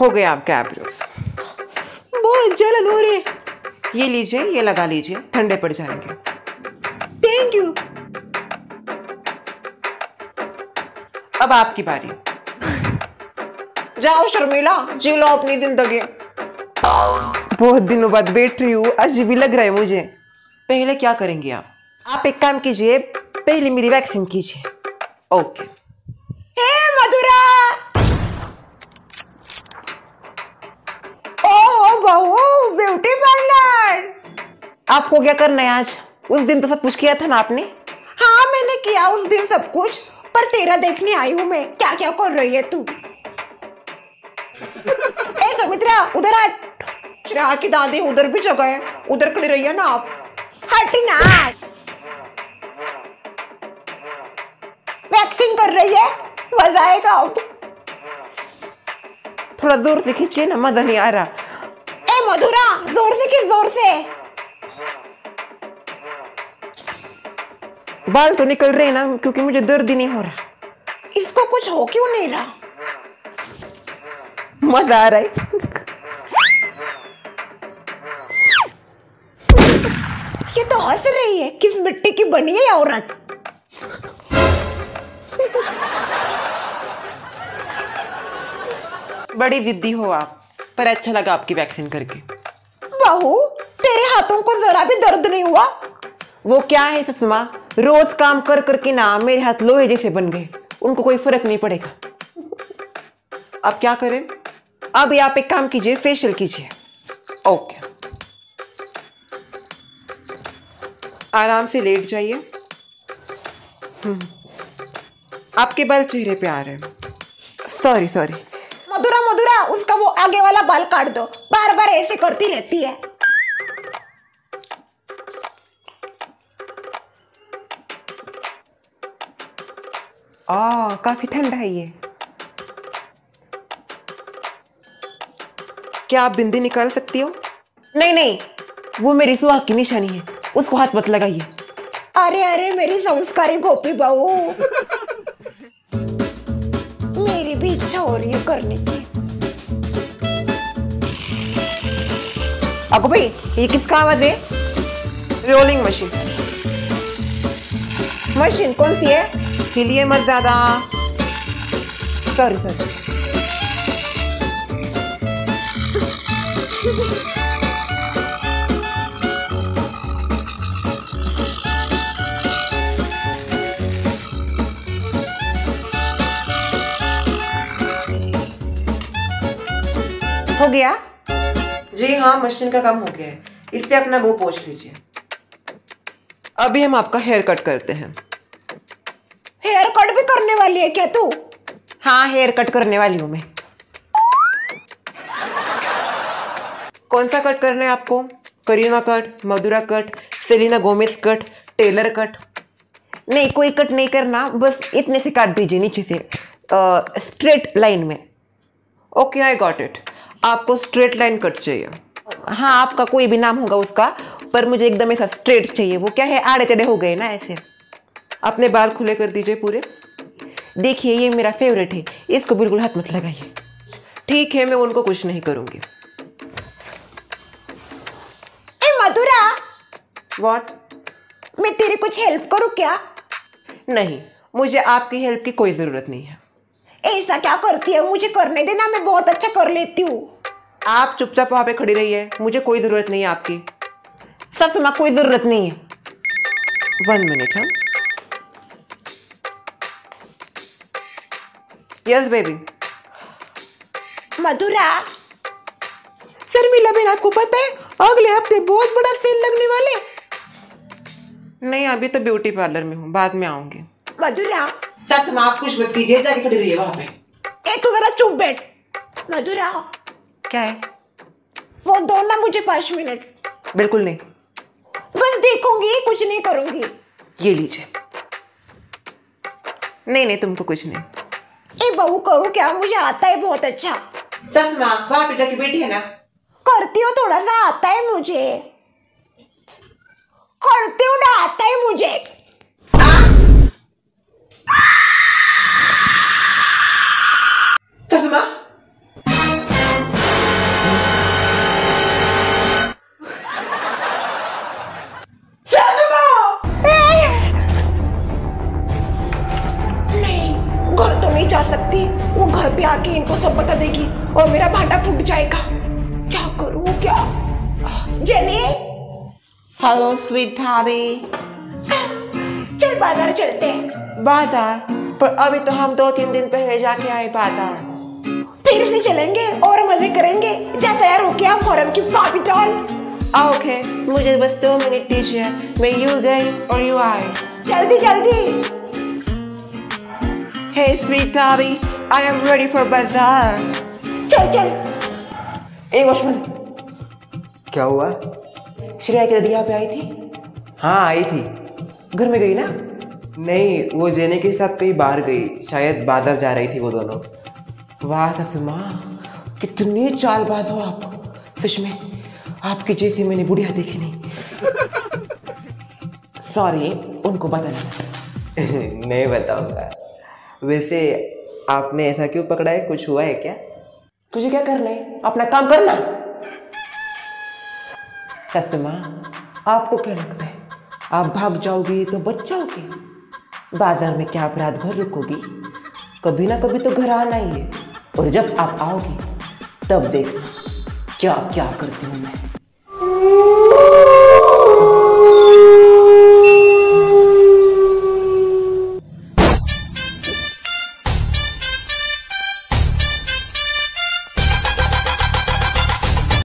हो गया आपके बहुत जलन हो रही ये लीजिए, ये लगा लीजिए. ठंडे पड़ जाएँगे. थैंक यू अब आपकी बारी. जाओ शर्मिला जी लो अपनी ज़िंदगी. बहुत दिनों बाद बैठ रही हूँ, अजीब लग रहा है मुझे. पहले क्या करेंगे आप? आप एक काम कीजिए, पहले मेरी वैक्सीन कीजिए. ओके हे मधुरा ओह बहू ब्यूटी पार्लर। आपको क्या करना है आज? उस दिन तो सब कुछ किया था ना आपने? हाँ मैंने किया उस दिन सब कुछ पर तेरा देखने आई हूँ मैं। क्या क्या कर रही है तू? ए सुमित्रा उधर हट। चिराग की दादी उधर भी जगह है। उधर खड़ी रही है ना आप। हट ना। वैक्सिंग कर रही है। मज़ा आएगा थोड़ा दूर से खींचिए ना मज़ा नहीं आ रहा। ज़ोर से ज़ोर से। बाल तो निकल रहे हैं ना क्योंकि मुझे दर्द ही नहीं हो रहा। इसको कुछ हो क्यों नहीं रहा? मज़ा आ रहा है। ये तो हंस रही है किस मिट्टी की बनी है ये औरत? बड़ी जिद्दी हो आप पर अच्छा लगा आपकी वैक्सीन करके। बहू, तेरे हाथों को जरा भी दर्द नहीं हुआ? वो क्या है ससमा? रोज काम कर करके ना मेरे हाथ लोहे जैसे बन गए। उनको कोई फ़र्क नहीं पड़ेगा। अब क्या करें? अब आप एक काम कीजिए फेशियल कीजिए। ओके आराम से लेट जाइए। हम्म। आपके बाल चेहरे पे आ रहे हैं। सॉरी सॉरी मधुरा मधुरा उसका वो आगे वाला बाल काट दो। बार बार ऐसे करती रहती है। आ काफ़ी ठंडा है ये। क्या आप बिंदी निकाल सकती हो? नहीं नहीं वो मेरी सुहाग की निशानी है। उसको हाथ मत लगाइए। अरे अरे मेरी संस्कारी गोपी बहू मेरी भी इच्छा हो रही है करने की। अगो भाई ये किसका आवाज़ है? रोलिंग मशीन मशीन कौन सी है? हिलिए मत ज़्यादा। सॉरी सॉरी हो गया? जी हाँ मशीन का काम हो गया है। इससे अपना मुँह पोछ लीजिए। अभी हम आपका हेयर कट करते हैं। हेयर कट भी करने वाली है क्या तू? हाँ हेयर कट करने वाली हूँ मैं। कौन सा कट करना है आपको? Kareena cut Madhura cut Selena Gomez cut Taylor cut नहीं कोई कट नहीं करना। बस इतने से काट दीजिए नीचे से। स्ट्रेट लाइन में। ओके आई गॉट इट आपको स्ट्रेट लाइन कट चाहिए। हाँ आपका कोई भी नाम होगा उसका पर मुझे एकदम ऐसा स्ट्रेट चाहिए। वो क्या है? आड़े टेढ़े हो गए ना ऐसे। अपने बाल खुले कर दीजिए पूरे। देखिए ये मेरा फेवरेट है। इसको बिल्कुल हाथ मत लगाइए। ठीक है मैं उनको कुछ नहीं करूँगी। ए मधुरा! वॉट मैं तेरी कुछ हेल्प करूँ क्या? नहीं मुझे आपकी हेल्प की कोई ज़रूरत नहीं है। ऐसा क्या करती है? मुझे करने देना मैं बहुत अच्छा कर लेती हूँ। आप चुपचाप वहाँ पे खड़ी रहिए मुझे कोई ज़रूरत नहीं है आपकी। सच में कोई ज़रूरत नहीं है। वन मिनट हाँ? Yes baby Madhura. शर्मिला बहन आपको पता है अगले हफ़्ते बहुत बड़ा सेल लगने वाले नहीं अभी तो ब्यूटी पार्लर में हूँ बाद में आऊँगी। मधुरा। सच में आप कुछ मत कीजिए जाके खड़ी रहिए वहाँ पे। ए तू जरा चुप बैठ। मधुरा। क्या है? वो दो ना मुझे पाँच मिनट। बिल्कुल नहीं। बस देखूँगी कुछ नहीं करूँगी। ये लीजिए। नहीं नहीं तुमको कुछ नहीं। ए बहू करूँ क्या? मुझे आता है बहुत अच्छा। सच में वहाँ पे जाके बैठी है ना? करती हूँ थोड़ा सा आता है मुझे। करती हूँ ना आता है मुझे। आके इनको सब बता देगी और मेरा भांडा फूट जाएगा। क्या करूँ क्या? जेनी? हेलो स्वीट भाभी चल बाज़ार चलते हैं। बाज़ार? पर अभी तो हम दो तीन दिन पहले जाके आए बाज़ार। फिर से चलेंगे और मज़े करेंगे। जा तैयार हो गया फॉरन की पापी डॉल। ओके मुझे बस दो मिनट दीजिए। मैं यू गई और यू आए। जल्दी जल्दी। Hey sweet Dobby, I am ready for bazaar. चल चल। ए वॉचमैन क्या हुआ? श्रेया की दादी यहाँ पे आई थी। हाँ आई थी। घर में गई ना? नहीं वो जेने के साथ कहीं बाहर गई। शायद बाज़ार जा रही थी वो दोनों। वाह ससु कितनी चालबाज हो आप। सच में आपकी जैसी मैंने बुढ़िया देखी नहीं। सॉरी उनको बताना। नहीं बताऊँगा। वैसे आपने ऐसा क्यों पकड़ा है? कुछ हुआ है क्या? तुझे क्या करना है? अपना काम करना। ससु माँ आपको क्या लगता है? आप भाग जाओगी तो बच जाओगी। बाज़ार में क्या आप रात भर रुकोगी? कभी ना कभी तो घर आना ही है। और जब आप आओगी, तब देखना क्या क्या करती हूँ मैं।